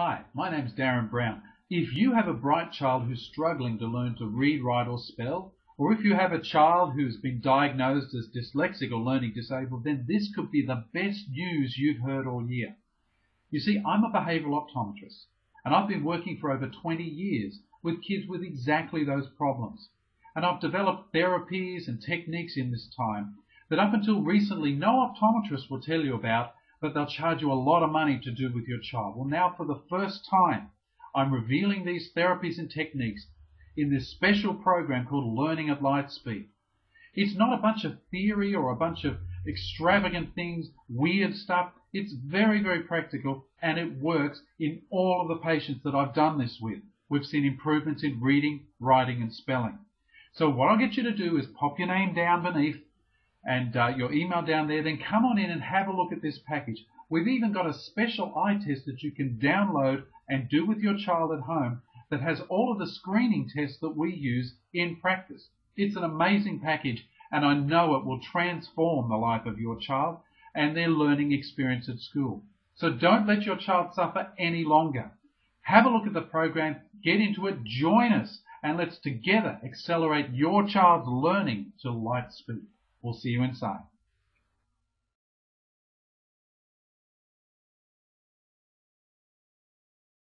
Hi, my name's Darin Browne. If you have a bright child who's struggling to learn to read, write or spell, or if you have a child who's been diagnosed as dyslexic or learning disabled, then this could be the best news you've heard all year. You see, I'm a behavioural optometrist, and I've been working for over 20 years with kids with exactly those problems. And I've developed therapies and techniques in this time that up until recently no optometrist will tell you about, but they'll charge you a lot of money to do with your child. Well, now for the first time, I'm revealing these therapies and techniques in this special program called Learning at Light Speed. It's not a bunch of theory or a bunch of extravagant things, weird stuff. It's very, very practical and it works in all of the patients that I've done this with. We've seen improvements in reading, writing and spelling. So what I'll get you to do is pop your name down beneath and uh, your email down there, then come on in and have a look at this package. We've even got a special eye test that you can download and do with your child at home that has all of the screening tests that we use in practice. It's an amazing package and I know it will transform the life of your child and their learning experience at school. So don't let your child suffer any longer. Have a look at the program, get into it, join us, and let's together accelerate your child's learning to light speed. We'll see you inside.